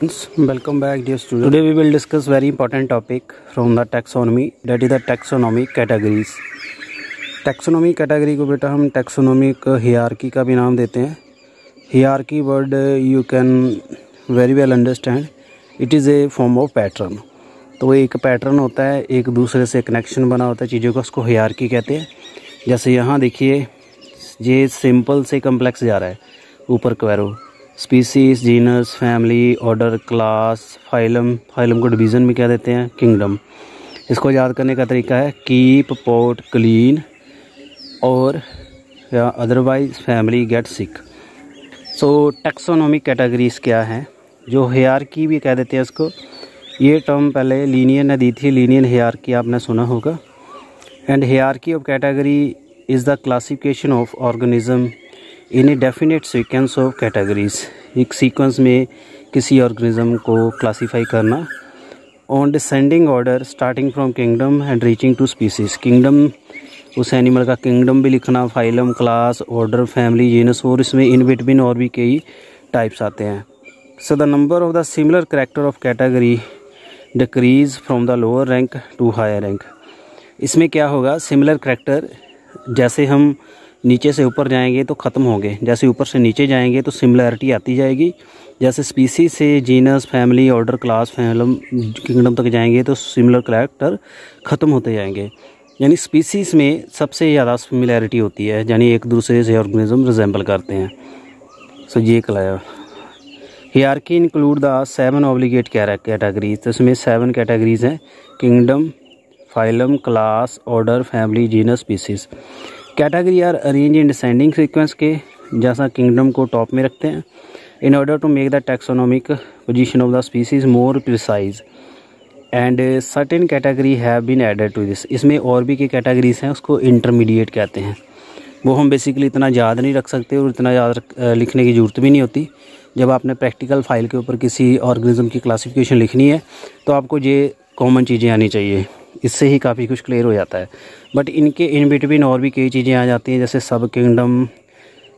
welcome back dear students today we will discuss very important topic from the taxonomy that is the taxonomy categories taxonomy category को बेटा हम taxonomic hierarchy का भी नाम देते हैं hierarchy word you can very well understand it is a form of pattern तो एक पैटर्न होता है एक दूसरे से कनेक्शन बना होता है चीज़ों का उसको हियारकी कहते हैं जैसे यहाँ देखिए ये सिंपल से कम्प्लेक्स जा रहा है ऊपर क्वेरो species, genus, family, order, class, phylum phylum को डिवीज़न भी कह देते हैं, किंगडम। इसको याद करने का तरीका है, कीप पोट क्लीन, और, या otherwise family, get sick. So taxonomic categories क्या है? जो हेयर की भी कह देते हैं उसको ये टर्म पहले लीनियन ने दी थी लीनियन हेयर की आपने सुना होगा। And hierarchy of category is the classification of organism in a definite sequence of categories एक सीक्वेंस में किसी ऑर्गेनिज्म को क्लासीफाई करना on descending order starting from kingdom and reaching to species kingdom उस एनिमल का किंगडम भी लिखना phylum class order family genus और इसमें इन बिटवीन और भी कई टाइप्स आते हैं। So the number of the similar character of category decrease from the lower rank to higher rank इसमें क्या होगा? सिमिलर करेक्टर जैसे हम नीचे से ऊपर जाएँगे तो ख़त्म होंगे जैसे ऊपर से नीचे जाएँगे तो सिमिलैरिटी आती जाएगी। जैसे स्पीसी से genus family order class phylum kingdom तक जाएँगे तो सिमिलर करेक्टर ख़त्म होते जाएँगे। यानी स्पीसीज़ में सबसे ज़्यादा सिमिलैरिटी होती है, यानी एक दूसरे से ऑर्गेनिज्म रिजेंबल करते हैं। सो ये कलाया hierarchy include the seven obligate categories तो इसमें सेवन कैटेगरीज हैं। Kingdom phylum class order family genus species category are arrange in descending sequence के, जैसा किंगडम को टॉप में रखते हैं। In order to make the taxonomic position of the species more precise and certain category have been added to this इसमें और भी की कैटेगरीज हैं, उसको इंटरमीडिएट कहते हैं। वो हम बेसिकली इतना याद नहीं रख सकते और इतना याद लिखने की ज़रूरत भी नहीं होती। जब आपने प्रैक्टिकल फ़ाइल के ऊपर किसी ऑर्गेनिज्म की क्लासिफिकेशन लिखनी है तो आपको ये कॉमन चीज़ें आनी चाहिए। इससे ही काफ़ी कुछ क्लियर हो जाता है। बट इनके इन बिटवीन और भी कई चीज़ें आ जाती हैं, जैसे sub kingdom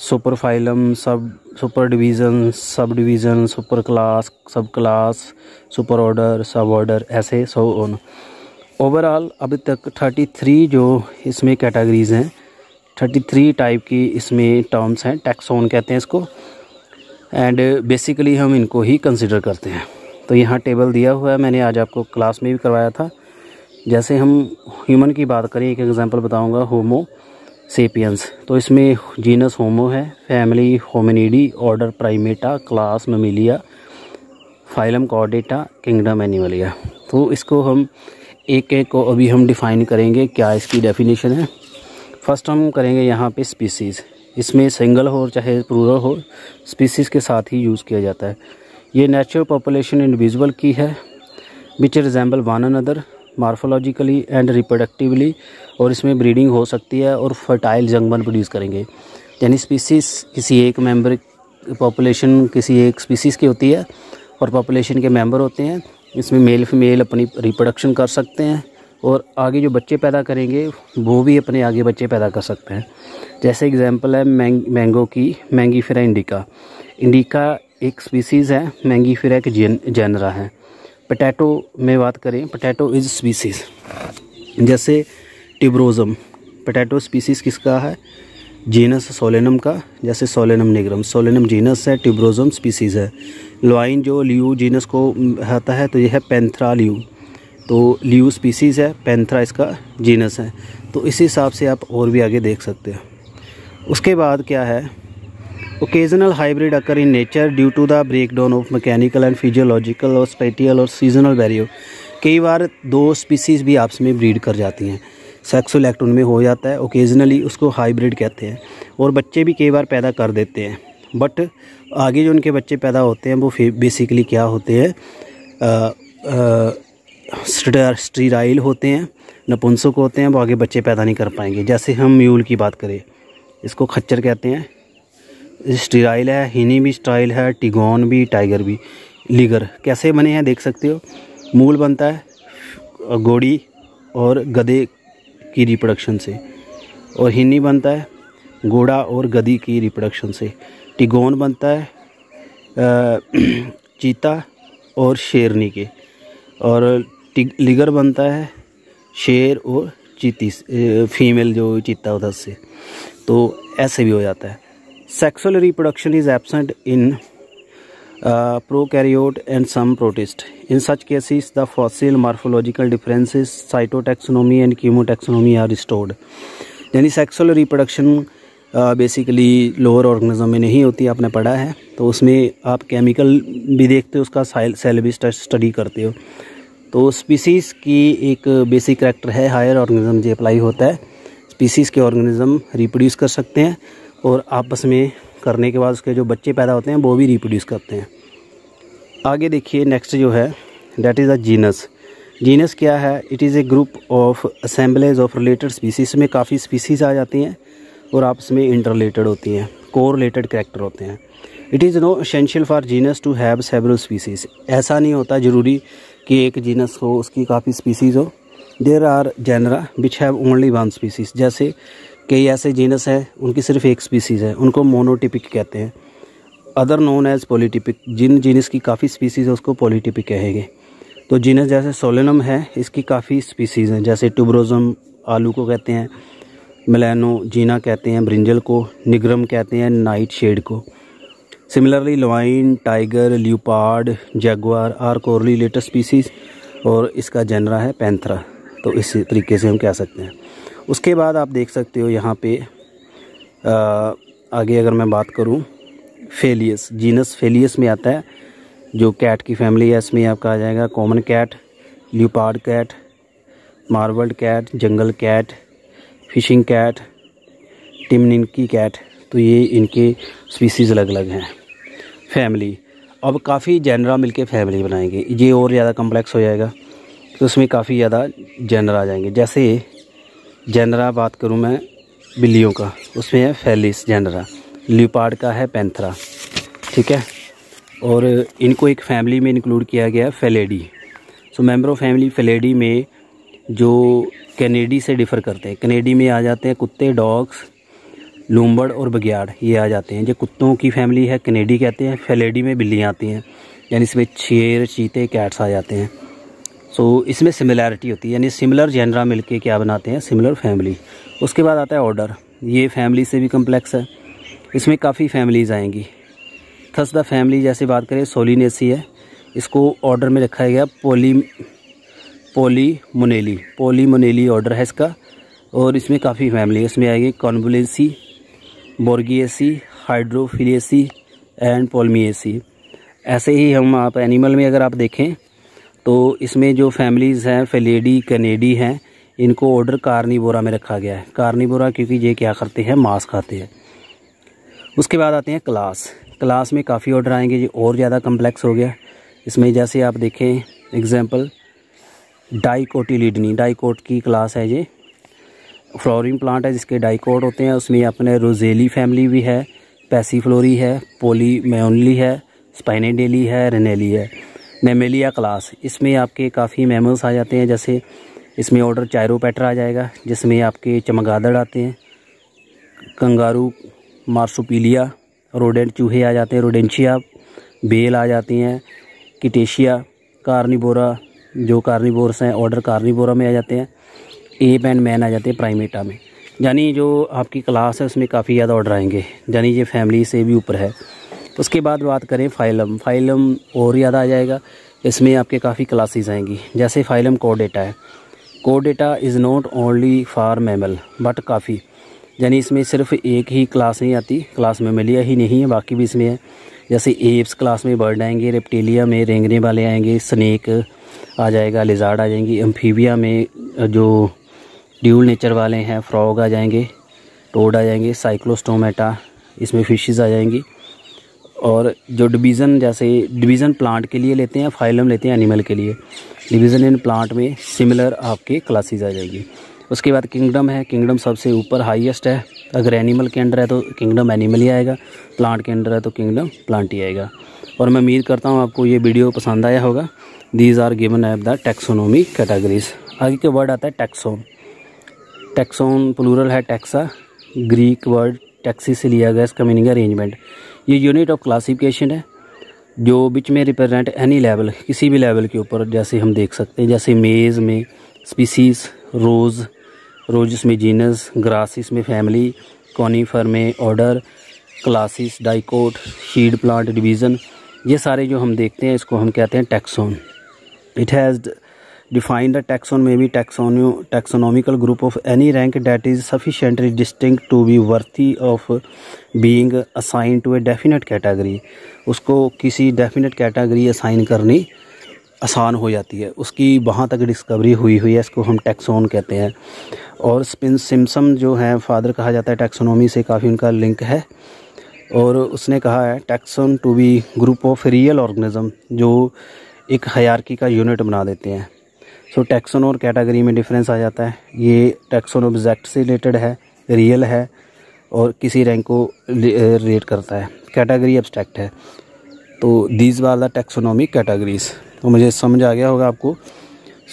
super phylum sub super division sub division super class sub class super order sub order ऐसे सो ऑन ओवरऑल अभी तक थर्टी थ्री जो इसमें कैटेगरीज़ हैं थर्टी थ्री टाइप की इसमें टर्म्स हैं टैक्सोन कहते हैं इसको। एंड बेसिकली हम इनको ही कंसिडर करते हैं। तो यहाँ टेबल दिया हुआ है, मैंने आज आपको क्लास में भी करवाया था। जैसे हम ह्यूमन की बात करें, एक एग्जांपल बताऊँगा होमो सेपियंस तो इसमें जीनस होमो है family hominidae order primata class mammalia phylum chordata kingdom animalia तो इसको हम एक एक को अभी हम डिफ़ाइन करेंगे, क्या इसकी डेफिनेशन है? फ़र्स्ट हम करेंगे यहाँ पे स्पीसीज़ इसमें सिंगल हो, चाहे प्लूरल हो स्पीसीज़ के साथ ही यूज़ किया जाता है. ये नेचुरल पॉपुलेशन इंडिविजुअल की है which resemble one another morphologically and reproductively और इसमें ब्रीडिंग हो सकती है और फर्टाइल जंगमन प्रोड्यूस करेंगे। यानी स्पीसीज किसी एक मेंबर पॉपुलेशन किसी एक स्पीसीज़ की होती है और पॉपुलेशन के मेंबर होते हैं। इसमें मेल फीमेल अपनी रिप्रोडक्शन कर सकते हैं और आगे जो बच्चे पैदा करेंगे, वो भी अपने आगे बच्चे पैदा कर सकते हैं। जैसे एग्जांपल है मैंग मैंगो की मैंगी फिरा इंडिका इंडिका एक स्पीसीज़ है मैंगी फिरा एक जेनरा है। पटैटो में बात करें पटैटो इज़ स्पीसीज़ जैसे टिब्रोज़म पटैटो स्पीसीज़ किसका है? जीनस सोलेनम का, जैसे सोलेनम निग्रम सोलेनम जीनस है टिब्रोज़म स्पीसीज़ है. लॉइन जो लियू जीनस को आता है तो यह है पेंथरा लियू तो लियू स्पीसीज़ है पेंथरा इसका जीनस है. तो इस हिसाब से आप और भी आगे देख सकते हैं। उसके बाद क्या है? Hybrid occur in nature due to the breakdown of mechanical and physiological और स्पेटियल और सीजनल वेरियो कई बार दो स्पीसीज़ भी आपस में ब्रीड कर जाती हैं। सेक्सुअल एक्ट उनमें हो जाता है। ओकेजनली उसको हाइब्रिड कहते हैं। और बच्चे भी कई बार पैदा कर देते हैं। बट आगे जो उनके बच्चे पैदा होते हैं, वो बेसिकली क्या होते हैं? स्टीराइल होते हैं, नपुंसक होते हैं, वो आगे बच्चे पैदा नहीं कर पाएँगे। जैसे हम म्यूल की बात करें, इसको खच्चर कहते हैं। स्टाइल है, हिनी भी स्टाइल है, टिगोन भी, टाइगर भी। लीगर, कैसे बने हैं देख सकते हो? मूल बनता है घोड़ी और गधे की रिप्रोडक्शन से। और हिनी बनता है घोड़ा और गधी की रिप्रोडक्शन से। टिगोन बनता है चीता और शेरनी के। और लिगर बनता है शेर और चीती फीमेल जो चीता उधर से तो ऐसे भी हो जाता है। Sexual reproduction is absent in prokaryote and some protist in such cases the fossil morphological differences cytotaxonomy and chemotaxonomy are restored यानी sexual reproduction basically lower organism में नहीं होती, आपने पढ़ा है तो उसमें आप केमिकल भी देखते हो, उसका सेल भी स्टडी करते हो। तो स्पीसीज़ की एक बेसिक करेक्टर है हायर ऑर्गेनिज्म जो अप्लाई होता है स्पीसीज़ के ऑर्गेनिज्म रिप्रोड्यूस कर सकते हैं। और आपस में करने के बाद उसके जो बच्चे पैदा होते हैं, वो भी रिप्रोड्यूस करते हैं। आगे देखिए नेक्स्ट जो है that is a genus genus क्या है? It is a group of assemblage of related species में काफ़ी स्पीसीज़ आ जाती हैं और आपस में इंटर होती हैं को रिलेटेड करेक्टर होते हैं। It is no essential for genus to have several species ऐसा नहीं होता ज़रूरी कि एक जीनस हो, उसकी काफ़ी स्पीसीज़ हो। There are genera which have only one species जैसे कई ऐसे जीनस हैं, उनकी सिर्फ़ एक स्पीसीज़ है, उनको मोनोटिपिक कहते हैं। अदर नोन एज पोलिटिपिक जिन जीनस की काफ़ी स्पीसीज़ है, उसको पोलिटिपिक कहेंगे। तो जीनस जैसे सोलेनम है, इसकी काफ़ी स्पीसीज़ हैं, जैसे टुब्रोजम आलू को कहते हैं मिलैनो जीना कहते हैं ब्रिंजल को निग्रम कहते हैं नाइट शेड को। Similarly lion tiger leopard jaguar are closely latest species और इसका जनरा है पैंथरा तो इस तरीके से हम कह सकते हैं। उसके बाद आप देख सकते हो यहाँ पे आ, आगे अगर मैं बात करूँ फेलियस जीनस फेलियस में आता है जो कैट की फैमिली है इसमें आपका आ जाएगा common cat leopard cat marbled cat jungle cat fishing cat टिमनिनकी cat तो ये इनके स्पीसीज़ अलग अलग हैं। फैमिली अब काफ़ी जनरा मिलके फैमिली बनाएँगे ये और ज़्यादा कम्प्लेक्स हो जाएगा तो उसमें काफ़ी ज़्यादा जनरा आ जाएँगे। जैसे जनरा बात करूँ मैं बिल्लियों का, उसमें है फैलिस जनरा लिपार्ड का है पैंथरा, ठीक है? और इनको एक फैमिली में इंक्लूड किया गया है felidae. So member of family felidae में जो कैनेडी से डिफ़र करते हैं। कनेडी में आ जाते हैं कुत्ते डॉग्स लूम्बड़ और बगियाड़, ये आ जाते हैं। जो कुत्तों की फैमिली है, कनेडी कहते हैं, फेलेडी में बिल्लियाँ आती हैं। यानी इसमें शेर चीते कैट्स आ जाते हैं। सो so, इसमें सिमिलैरिटी होती है यानी सिमिलर जनरा मिलके क्या बनाते हैं? सिमिलर फैमिली उसके बाद आता है ऑर्डर ये फैमिली से भी कम्प्लेक्स है. इसमें काफ़ी फैमिलीज़ आएँगी. थस द फैमिली जैसे बात करें सोलिनेसी है. इसको ऑर्डर में रखा गया पोली पोली मुनेली पोली मुनेली ऑर्डर है इसका. और इसमें काफ़ी फैमिली इसमें आएगी कॉन्बुलेंसी बोर्गियसी हाइड्रोफिलियसी एंड पोलमियसी ऐसे ही हम आप एनिमल में अगर आप देखें तो इसमें जो फैमिलीज़ हैं फेलेडी कनेडी हैं, इनको ऑर्डर कार्निबोरा में रखा गया है। कार्निबोरा क्योंकि ये क्या करते हैं? मांस खाते हैं। उसके बाद आते हैं क्लास क्लास में काफ़ी ऑर्डर आएँगे ये और ज़्यादा कम्प्लेक्स हो गया। इसमें जैसे आप देखें एग्जांपल डाइकोटिलिडनी डाइकोट की क्लास है ये फ्लोरिंग प्लांट है, जिसके डाइकोट होते हैं, उसमें अपने रोजेली फैमिली भी है पैसी फ्लोरी है पोली मेनली है स्पाइनेडेली है रेनेली है। नेमेलिया क्लास, इसमें आपके काफ़ी मेमल्स आ जाते हैं, जैसे इसमें ऑर्डर चायरोपैटर आ जाएगा, जिसमें आपके चमगादड़ आते हैं, कंगारू, मार्सोपीलिया, रोडेंट चूहे आ जाते हैं, रोडेंशिया, बेल आ जाती हैं, किटेशिया कार्निबोरा जो कार्निबोर्स हैं, ऑर्डर कार्निबोरा में आ जाते हैं, एप एंड मैन आ जाते हैं प्राइमेटा में। यानी जो आपकी क्लास है, उसमें काफ़ी ज़्यादा ऑर्डर आएँगे, यानी ये फैमिली से भी ऊपर है। उसके बाद बात करें फाइलम। फाइलम और ज़्यादा आ जाएगा, इसमें आपके काफ़ी क्लासेस आएँगी। जैसे फाइलम कोडेटा है। कोडेटा is not only for mammal but काफ़ी। यानी इसमें सिर्फ़ एक ही क्लास नहीं आती क्लास मेमलिया ही नहीं है, बाकी भी इसमें है। जैसे एप्स क्लास में बर्ड आएँगे रेप्टेलिया में रेंगने वाले आएँगे स्नेक आ जाएगा लिजार्ड आ जाएँगी एम्फीबिया में जो ड्यूल नेचर वाले हैं फ्रॉग आ जाएँगे टोड आ जाएँगे साइक्लोस्टोमेटा इसमें फिशेस आ जाएँगी। और जो डिवीज़न, जैसे डिवीज़न प्लांट के लिए लेते हैं फाइलम लेते हैं एनिमल के लिए, डिवीज़न इन प्लांट में सिमिलर आपके क्लासेस आ जाएगी। उसके बाद किंगडम है किंगडम सबसे ऊपर हाईएस्ट है। अगर एनिमल के अंडर है तो किंगडम एनिमल ही आएगा प्लांट के अंडर है तो किंगडम प्लांट ही आएगा। और मैं उम्मीद करता हूँ आपको ये वीडियो पसंद आया होगा। These are given at the taxonomy categories आगे के वर्ड आता है टेक्सोन टेक्सोन प्लूरल है टैक्सा ग्रीक वर्ड टैक्सी से लिया गया, इसका मीनिंग अरेंजमेंट ये यूनिट ऑफ़ क्लासिफिकेशन है, जो बिच में रिप्रेजेंट एनी लेवल किसी भी लेवल के ऊपर, जैसे हम देख सकते हैं, जैसे मेज़ में स्पीसीज रोज़ रोज़ में जीनस ग्रासिस में फैमिली कॉनीफर में order classes dicot seed plant division ये सारे जो हम देखते हैं, इसको हम कहते हैं taxon it has defined the taxon में बी टैक्सोनो taxonomical group of any rank that is sufficiently distinct to be worthy of being assign to a definite category उसको किसी डेफिनेट कैटेगरी असाइन करनी आसान हो जाती है। उसकी वहाँ तक डिस्कवरी हुई हुई है, इसको हम टैक्सोन कहते हैं। और स्पिन सिम्सम जो है फादर कहा जाता है टैक्सोनॉमी से, काफ़ी उनका लिंक है। और उसने कहा है taxon to be group of real organism जो एक हयारकी का यूनिट बना देते हैं। सो so, टैक्सोन और कैटेगरी में डिफरेंस आ जाता है। ये टैक्सोन ऑब्जेक्ट से रिलेटेड है रियल है और किसी रैंक को रेट करता है। कैटेगरी एब्स्ट्रैक्ट है। तो these were the taxonomic categories तो मुझे समझ आ गया होगा आपको।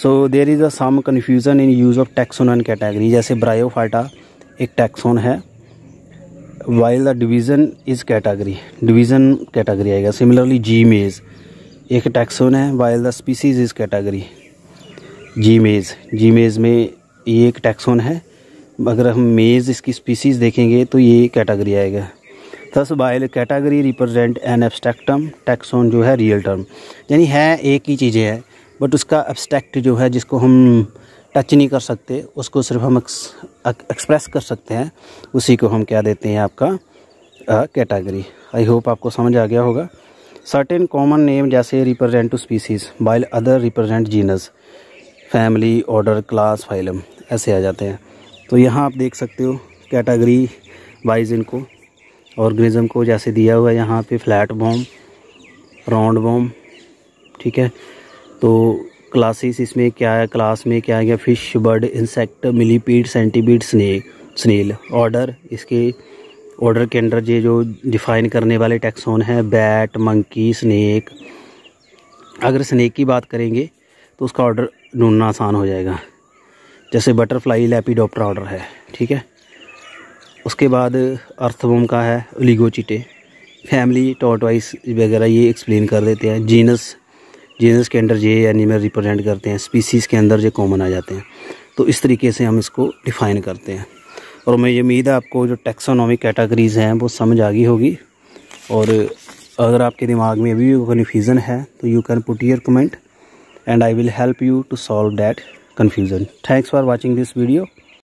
So there is a some confusion in use of taxon and category जैसे ब्रायोफाटा एक टैक्सोन है। While the division is category division category आएगा। सिमिलरली जी मेज़ एक टैक्सोन है। While the species is category zea mays zea mays में ये एक taxon है। अगर हम मेज़ इसकी स्पीसीज़ देखेंगे तो ये कैटेगरी आएगा। Thus while category represent an abstract taxon जो है रियल टर्म यानी है, एक ही चीज़ें है बट उसका एब्स्ट्रैक्ट जो है, जिसको हम टच नहीं कर सकते, उसको सिर्फ़ हम एक्सप्रेस कर सकते हैं, उसी को हम क्या देते हैं आपका कैटेगरी आई होप आपको समझ आ गया होगा। सर्टेन कॉमन नेम जैसे represent to species while other represent genus family order class phylum ऐसे आ जाते हैं। तो यहाँ आप देख सकते हो कैटेगरी वाइज इनको ऑर्गेनिज्म को जैसे दिया हुआ है, यहाँ पे फ्लैट बॉम राउंड बॉम ठीक है? तो क्लासेस इसमें क्या है क्लास में क्या है fish bird insect millipede centipede snake snail order इसके ऑर्डर के अंडर ये जो डिफाइन करने वाले टैक्सोन है बैट मंकी स्नेक अगर स्नेक की बात करेंगे तो उसका ऑर्डर ढूंढना आसान हो जाएगा। जैसे बटरफ्लाई लेपीडोप्टर ऑर्डर है, ठीक है? उसके बाद अर्थवोम का है लिगोचिटे फैमिली टॉटवाइस वगैरह ये एक्सप्लेन कर देते हैं। जीनस जीनस के अंदर ये एनिमल रिप्रेजेंट करते हैं। स्पीसीज़ के अंदर ये कॉमन आ जाते हैं। तो इस तरीके से हम इसको डिफ़ाइन करते हैं। और मैं ये उम्मीद है आपको जो टेक्सोनॉमिक कैटेगरीज़ हैं, वो समझ आ गई होगी। और अगर आपके दिमाग में अभी भी कन्फ्यूज़न है तो you can put your comment and I will help you to solve that confusion. Thanks for watching this video.